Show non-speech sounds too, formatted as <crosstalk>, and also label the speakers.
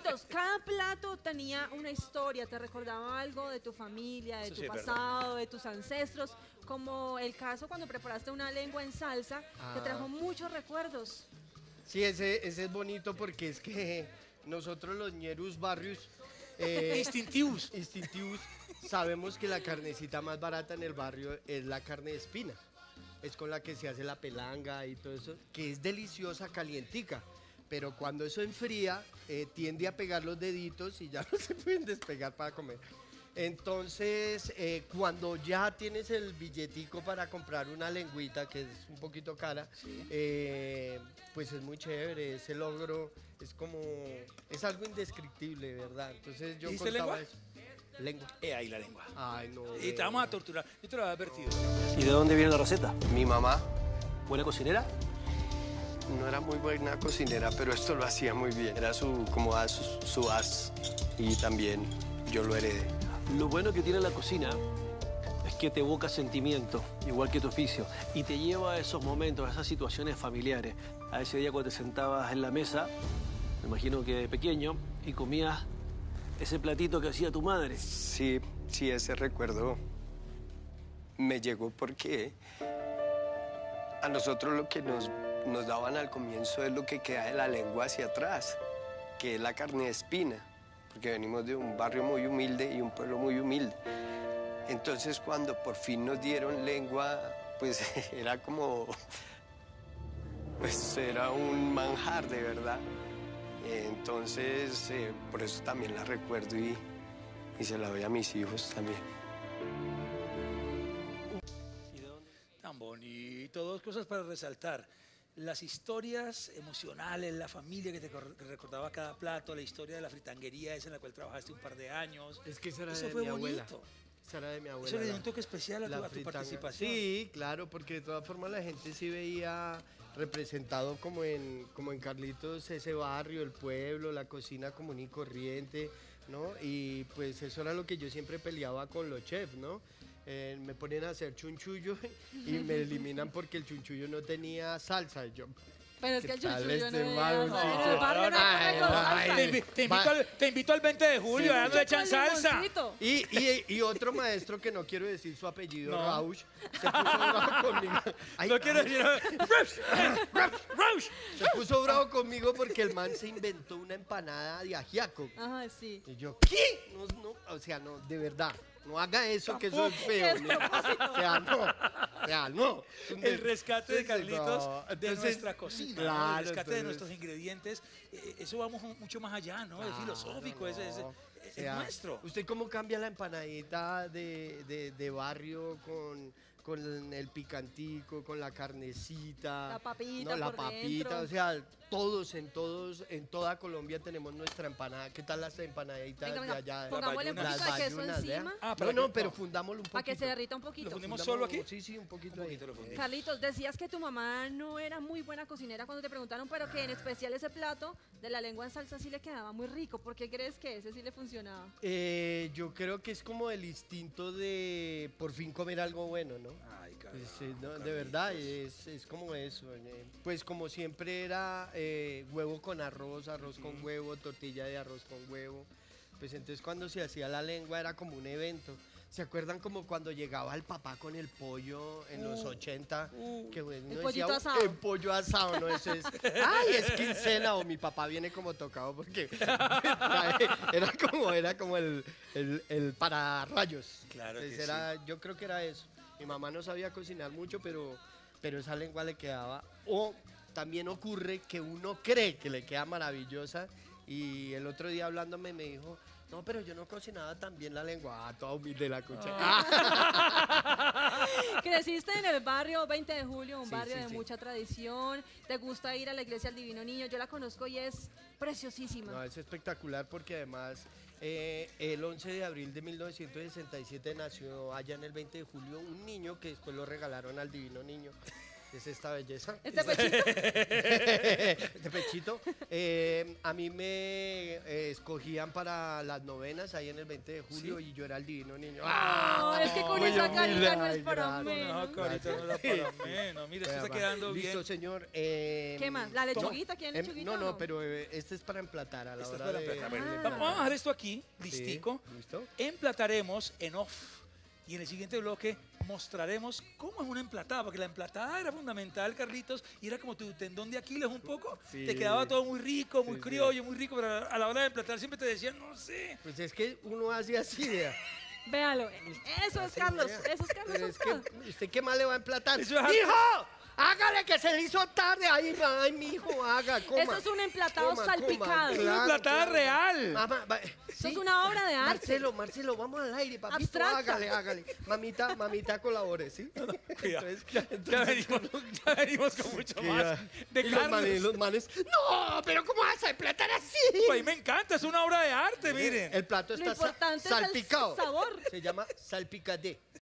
Speaker 1: Carlitos, cada plato tenía una historia, te recordaba algo de tu familia, de
Speaker 2: Eso
Speaker 1: tu
Speaker 2: sí
Speaker 1: pasado, de tus ancestros, como el caso cuando preparaste una lengua en salsa, que
Speaker 3: Ah.
Speaker 1: trajo muchos recuerdos.
Speaker 3: Sí, ese, ese es bonito porque es que nosotros los ñerus barrios eh,
Speaker 2: Instintivos.
Speaker 3: instintivos sabemos que la carnecita más barata en el barrio es la carne de espina. Es con la que se hace la pelanga y todo eso, que es deliciosa, calientica. Pero cuando eso enfría, eh, tiende a pegar los deditos y ya <laughs> no se pueden despegar para comer. Entonces, eh, cuando ya tienes el billetico para comprar una lengüita, que es un poquito cara, eh, pues es muy chévere, ese logro es como, es algo indescriptible, ¿verdad? Entonces yo
Speaker 2: ¿Dijiste
Speaker 3: contaba
Speaker 2: lengua?
Speaker 3: eso. Lengua.
Speaker 2: Eh, ahí la lengua.
Speaker 3: Ay, no.
Speaker 2: Y te vamos a torturar. Yo te lo había advertido.
Speaker 4: ¿Y de dónde viene la receta?
Speaker 5: Mi mamá
Speaker 4: ¿Buena cocinera?
Speaker 5: No era muy buena cocinera, pero esto lo hacía muy bien. Era su, como as, su, su as y también yo lo heredé.
Speaker 4: Lo bueno que tiene la cocina es que te evoca sentimiento, igual que tu oficio, y te lleva a esos momentos, a esas situaciones familiares. A ese día cuando te sentabas en la mesa, me imagino que de pequeño, y comías ese platito que hacía tu madre.
Speaker 5: Sí, sí, ese recuerdo me llegó porque a nosotros lo que nos, nos daban al comienzo es lo que queda de la lengua hacia atrás, que es la carne de espina, porque venimos de un barrio muy humilde y un pueblo muy humilde. Entonces cuando por fin nos dieron lengua, pues <laughs> era como, pues era un manjar de verdad. Entonces eh, por eso también la recuerdo y, y se la doy a mis hijos también.
Speaker 2: Tan bonito. Dos cosas para resaltar. Las historias emocionales, la familia que te recordaba cada plato, la historia de la fritanguería esa en la cual trabajaste un par de años.
Speaker 3: Es que esa era
Speaker 2: Eso
Speaker 3: de
Speaker 2: fue
Speaker 3: mi abuela.
Speaker 2: bonito.
Speaker 3: Esa era de mi abuela.
Speaker 2: Eso le dio un toque especial a tu, a tu participación.
Speaker 3: Sí, claro, porque de todas formas la gente sí veía representado como en, como en Carlitos ese barrio, el pueblo, la cocina común y corriente, ¿no? Y pues eso era lo que yo siempre peleaba con los chefs, ¿no? Eh, me ponen a hacer chunchullo <laughs> y me eliminan porque el chunchullo no tenía salsa. Y yo,
Speaker 1: Pero es que el
Speaker 3: ¿Qué tal
Speaker 1: chuchullo no
Speaker 3: este
Speaker 1: no.
Speaker 2: Te, invi- te invito al, te invito al 20 de julio, allá no le echan salsa.
Speaker 3: Y, y, y otro maestro que no quiero decir su apellido,
Speaker 2: No.
Speaker 3: Rausch, se puso bravo <laughs> conmigo. Ay,
Speaker 2: No quiero decir. Rausch.
Speaker 3: Se puso bravo conmigo porque el man se inventó una empanada de ajiaco.
Speaker 1: Ajá, sí.
Speaker 3: Y yo, ¿qué? No, no, o sea, no, de verdad, no haga eso que eso es feo. ¿no? O sea, no, o sea, no.
Speaker 2: El rescate de Carlitos
Speaker 3: no.
Speaker 2: de
Speaker 3: Entonces,
Speaker 2: nuestra cocina, el rescate de nuestros ingredientes. eh, eso vamos mucho más allá, ¿no? es filosófico, es, es-
Speaker 3: no.
Speaker 2: Es
Speaker 3: O sea,
Speaker 2: nuestro.
Speaker 3: ¿Usted cómo cambia la empanadita de, de- de barrio con, con el picantico, con la carnecita?
Speaker 1: La papita
Speaker 3: no, la
Speaker 1: por
Speaker 3: papita,
Speaker 1: dentro.
Speaker 3: o sea, todos, en todos, en toda Colombia tenemos nuestra empanada. ¿Qué tal las empanaditas
Speaker 1: Venga, venga,
Speaker 3: de allá?
Speaker 1: pongámosle un
Speaker 3: Las
Speaker 1: poquito de queso
Speaker 3: bayunas,
Speaker 1: encima.
Speaker 2: Ah,
Speaker 3: no, no, pero fundámoslo un poquito.
Speaker 1: Para que se derrita un poquito.
Speaker 2: ¿Lo fundimos
Speaker 3: Fundamos-
Speaker 2: solo aquí?
Speaker 3: Sí, sí, un poquito,
Speaker 2: Un
Speaker 3: ahí.
Speaker 2: poquito lo fundimos.
Speaker 1: Carlitos, decías que tu mamá no era muy buena cocinera cuando te preguntaron, pero que en especial ese plato de la lengua en salsa sí le quedaba muy rico. ¿Por qué crees que ese sí le funcionaba?
Speaker 3: Eh, yo creo que es como el instinto de por fin comer algo bueno, ¿no?
Speaker 2: Ay,
Speaker 3: Pues,
Speaker 2: carajo,
Speaker 3: eh, no, de verdad, es, es como eso. eh, Pues como siempre era eh, huevo con arroz, arroz con huevo, tortilla de arroz con huevo. Pues entonces cuando se hacía la lengua era como un evento. ¿Se acuerdan como cuando llegaba el papá con el pollo en los 80? que bueno,
Speaker 1: El pollito
Speaker 3: decía,
Speaker 1: asado.
Speaker 3: El pollo asado, ¿no? Eso es, <laughs> ay, es quincena o mi papá viene como tocado porque <laughs> <laughs> era como, era como el, el, el pararrayos.
Speaker 2: Claro que
Speaker 3: Entonces era, Yo creo que era eso. Mi mamá no sabía cocinar mucho, pero, pero esa lengua le quedaba. O también ocurre que uno cree que le queda maravillosa y el otro día hablándome me dijo, no, pero yo no cocinaba tan bien la lengua. Ah, toda humilde la cuchara.
Speaker 1: Ah. <laughs> Creciste en el barrio 20 de julio, un
Speaker 3: Sí,
Speaker 1: barrio
Speaker 3: sí,
Speaker 1: de
Speaker 3: sí.
Speaker 1: mucha tradición. Te gusta ir a la iglesia del Divino Niño. Yo la conozco y es preciosísima.
Speaker 3: No, es espectacular porque además eh, el 11 de abril de 1967 nació allá en el 20 de julio un niño que después lo regalaron al Divino Niño. Es esta belleza.
Speaker 1: Este pechito.
Speaker 3: de <laughs> pechito. Eh, a mí me eh, escogían para las novenas ahí en el 20 de julio y yo era el divino niño.
Speaker 1: No, es que con esa carita no
Speaker 3: ay,
Speaker 1: es para
Speaker 3: gracias.
Speaker 1: menos.
Speaker 2: No, carita, no era para menos. Mira, esto está quedando
Speaker 3: Listo,
Speaker 2: bien.
Speaker 3: señor. Eh,
Speaker 1: ¿Qué más? ¿La lechuguita? ¿Quieren
Speaker 3: Em,
Speaker 1: lechuguita
Speaker 3: no, no,
Speaker 1: no?
Speaker 3: pero eh, este es para emplatar a la
Speaker 2: Esta es
Speaker 3: hora
Speaker 2: para
Speaker 3: de...
Speaker 2: emplatar.
Speaker 1: Ah.
Speaker 2: Vamos a dejar esto aquí,
Speaker 3: Sí,
Speaker 2: listico.
Speaker 3: ¿Listo?
Speaker 2: Emplataremos en off. Y en el siguiente bloque mostraremos cómo es una emplatada, porque la emplatada era fundamental, Carlitos, y era como tu tendón de Aquiles un poco.
Speaker 3: Sí.
Speaker 2: Te quedaba todo muy rico, muy
Speaker 3: Sí, sí.
Speaker 2: criollo, muy rico, pero a la hora de emplatar siempre te decían, no sé.
Speaker 3: Pues es que uno hace así, vea.
Speaker 1: Véalo. Eso es Carlos. Eso es Carlos.
Speaker 3: Es que, ¿usted qué más le va a emplatar? ¡Hijo! ¡Hágale que se le hizo tarde! ¡Ay, ay mi hijo, haga, coma!
Speaker 1: Eso es un emplatado
Speaker 3: Coma, coma,
Speaker 1: salpicado.
Speaker 2: Es una
Speaker 3: claro,
Speaker 2: emplatada
Speaker 3: claro.
Speaker 2: real.
Speaker 3: Mamá, va-
Speaker 1: Eso
Speaker 3: sí.
Speaker 1: es una obra de arte.
Speaker 3: Marcelo, Marcelo, vamos al aire, papito,
Speaker 1: Abstracta.
Speaker 3: hágale, hágale. Mamita, mamita, colabore, ¿sí?
Speaker 2: Cuidado.
Speaker 3: Entonces,
Speaker 2: ya, ya venimos, ya venimos con mucho
Speaker 3: que
Speaker 2: más
Speaker 3: ya-
Speaker 2: de
Speaker 3: y los manes, los manes, no, pero ¿cómo vas a emplatar así?
Speaker 2: A mí me encanta, es una obra de arte, miren.
Speaker 3: El plato
Speaker 1: Lo
Speaker 3: está sa-
Speaker 1: importante es el
Speaker 3: salpicado.
Speaker 1: sabor.
Speaker 3: Se llama salpicadé.